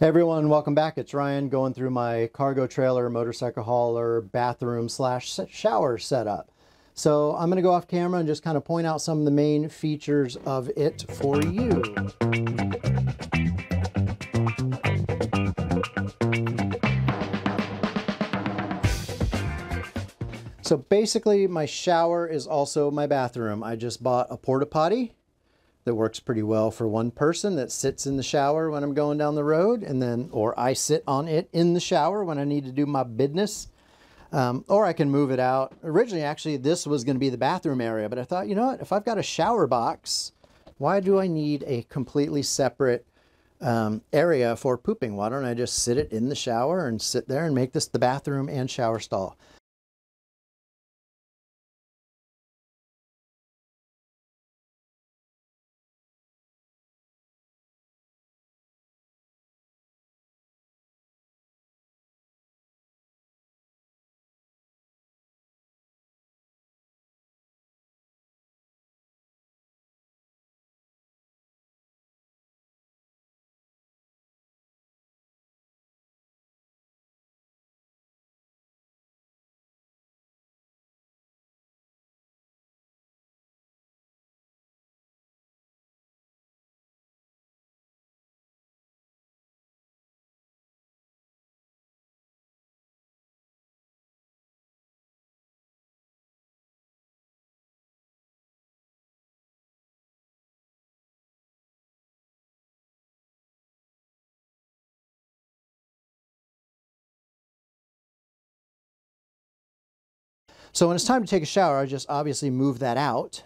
Hey everyone, welcome back. It's Ryan going through my cargo trailer, motorcycle hauler, bathroom slash shower setup. So I'm going to go off camera and just kind of point out some of the main features of it for you. So basically my shower is also my bathroom. I just bought a porta potty that works pretty well for one person that sits in the shower when I'm going down the road and then or I sit on it in the shower when I need to do my business. Um, or I can move it out. Originally actually this was going to be the bathroom area but I thought you know what? If I've got a shower box why do I need a completely separate um, area for pooping? Why don't I just sit it in the shower and sit there and make this the bathroom and shower stall So when it's time to take a shower, I just obviously move that out.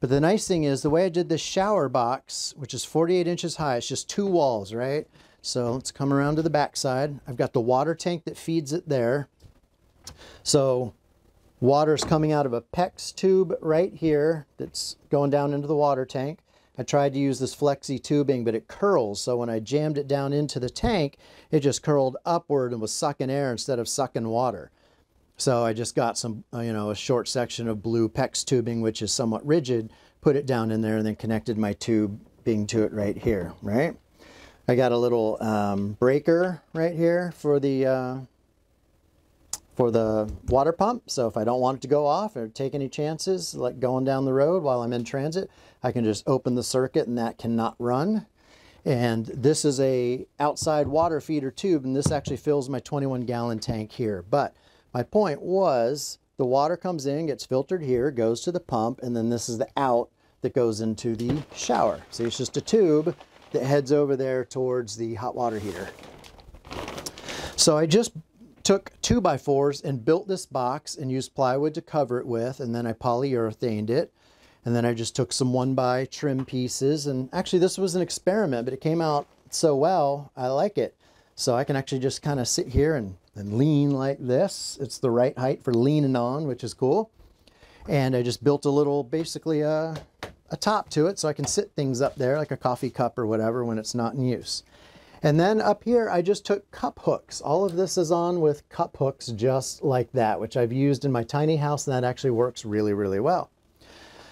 But the nice thing is the way I did this shower box, which is 48 inches high, it's just two walls, right? So let's come around to the back side. I've got the water tank that feeds it there. So water is coming out of a PEX tube right here that's going down into the water tank. I tried to use this flexi tubing, but it curls. So when I jammed it down into the tank, it just curled upward and was sucking air instead of sucking water. So I just got some, uh, you know, a short section of blue PEX tubing, which is somewhat rigid, put it down in there and then connected my tubing to it right here, right? I got a little um, breaker right here for the, uh, for the water pump. So if I don't want it to go off or take any chances, like going down the road while I'm in transit, I can just open the circuit and that cannot run. And this is a outside water feeder tube, and this actually fills my 21 gallon tank here. But my point was the water comes in, gets filtered here, goes to the pump, and then this is the out that goes into the shower. See, it's just a tube that heads over there towards the hot water heater. So I just took two by fours and built this box and used plywood to cover it with, and then I polyurethaned it. And then I just took some one by trim pieces. And actually this was an experiment, but it came out so well, I like it. So I can actually just kind of sit here and and lean like this. It's the right height for leaning on, which is cool. And I just built a little, basically a, a top to it so I can sit things up there like a coffee cup or whatever when it's not in use. And then up here, I just took cup hooks. All of this is on with cup hooks just like that, which I've used in my tiny house and that actually works really, really well.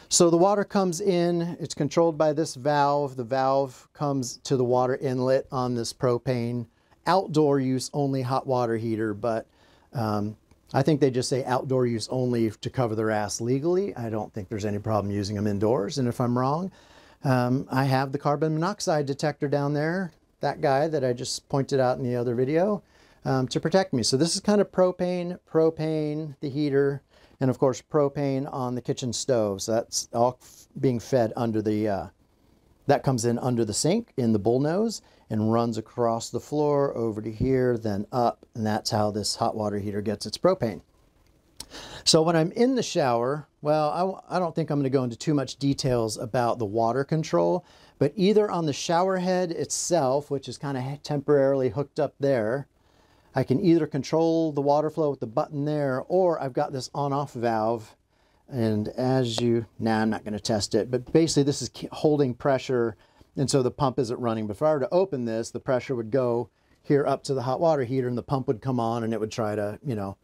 So the water comes in, it's controlled by this valve. The valve comes to the water inlet on this propane outdoor use only hot water heater, but um, I think they just say outdoor use only to cover their ass legally. I don't think there's any problem using them indoors. And if I'm wrong, um, I have the carbon monoxide detector down there, that guy that I just pointed out in the other video, um, to protect me. So this is kind of propane, propane, the heater, and of course propane on the kitchen stove. So that's all being fed under the, uh, that comes in under the sink in the bull nose and runs across the floor over to here, then up, and that's how this hot water heater gets its propane. So when I'm in the shower, well, I, I don't think I'm going to go into too much details about the water control, but either on the shower head itself, which is kind of temporarily hooked up there, I can either control the water flow with the button there, or I've got this on-off valve. And as you, now nah, I'm not going to test it, but basically this is holding pressure and so the pump isn't running. But if I were to open this, the pressure would go here up to the hot water heater and the pump would come on and it would try to, you know,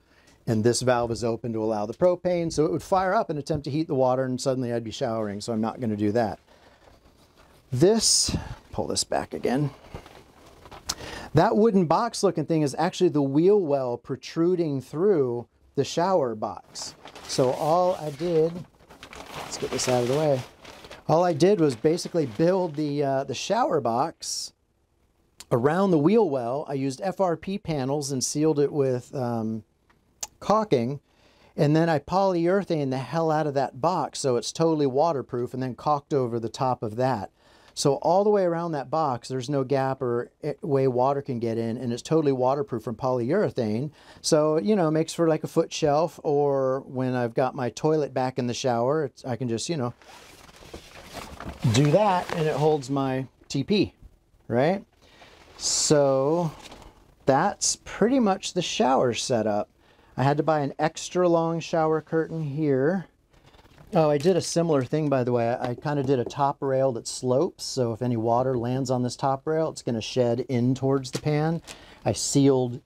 and this valve is open to allow the propane. So it would fire up and attempt to heat the water and suddenly I'd be showering. So I'm not going to do that. This, pull this back again. That wooden box looking thing is actually the wheel well protruding through the shower box. So all I did, let's get this out of the way. All I did was basically build the, uh, the shower box around the wheel well. I used FRP panels and sealed it with um, caulking. And then I polyurethane the hell out of that box so it's totally waterproof and then caulked over the top of that. So all the way around that box, there's no gap or eh, way water can get in, and it's totally waterproof from polyurethane. So, you know, makes for like a foot shelf, or when I've got my toilet back in the shower, I can just, you know, do that, and it holds my TP, right? So that's pretty much the shower setup. I had to buy an extra long shower curtain here Oh, I did a similar thing, by the way. I, I kind of did a top rail that slopes, so if any water lands on this top rail, it's going to shed in towards the pan. I sealed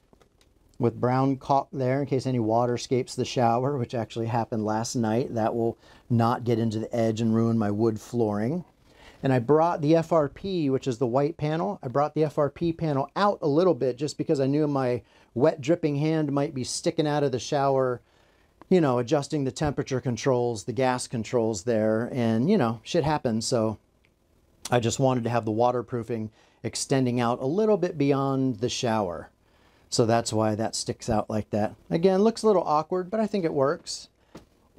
with brown caulk there in case any water escapes the shower, which actually happened last night. That will not get into the edge and ruin my wood flooring. And I brought the FRP, which is the white panel, I brought the FRP panel out a little bit just because I knew my wet dripping hand might be sticking out of the shower you know, adjusting the temperature controls, the gas controls there, and, you know, shit happens. So I just wanted to have the waterproofing extending out a little bit beyond the shower. So that's why that sticks out like that. Again, looks a little awkward, but I think it works.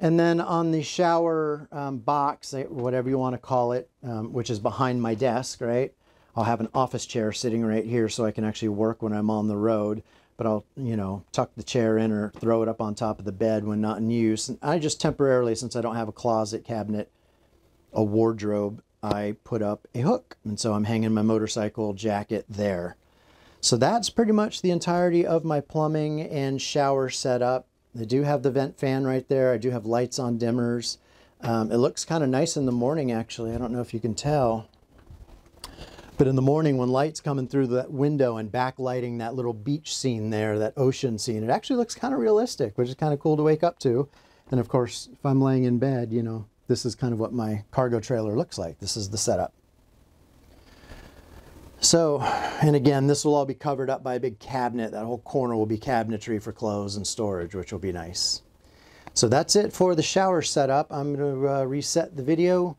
And then on the shower um, box, eh, whatever you want to call it, um, which is behind my desk, right? I'll have an office chair sitting right here so I can actually work when I'm on the road but I'll, you know, tuck the chair in or throw it up on top of the bed when not in use. And I just temporarily, since I don't have a closet cabinet, a wardrobe, I put up a hook. And so I'm hanging my motorcycle jacket there. So that's pretty much the entirety of my plumbing and shower setup. I do have the vent fan right there. I do have lights on dimmers. Um, it looks kind of nice in the morning, actually. I don't know if you can tell. But in the morning when light's coming through that window and backlighting that little beach scene there, that ocean scene, it actually looks kind of realistic, which is kind of cool to wake up to. And of course, if I'm laying in bed, you know, this is kind of what my cargo trailer looks like. This is the setup. So, and again, this will all be covered up by a big cabinet. That whole corner will be cabinetry for clothes and storage, which will be nice. So that's it for the shower setup. I'm going to uh, reset the video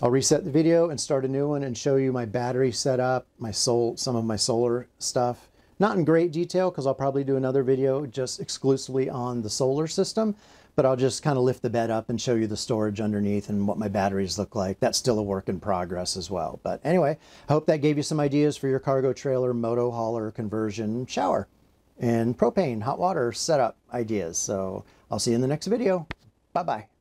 I'll reset the video and start a new one and show you my battery setup, my sol some of my solar stuff. Not in great detail because I'll probably do another video just exclusively on the solar system, but I'll just kind of lift the bed up and show you the storage underneath and what my batteries look like. That's still a work in progress as well. But anyway, I hope that gave you some ideas for your cargo trailer, moto hauler conversion shower and propane hot water setup ideas. So I'll see you in the next video. Bye-bye.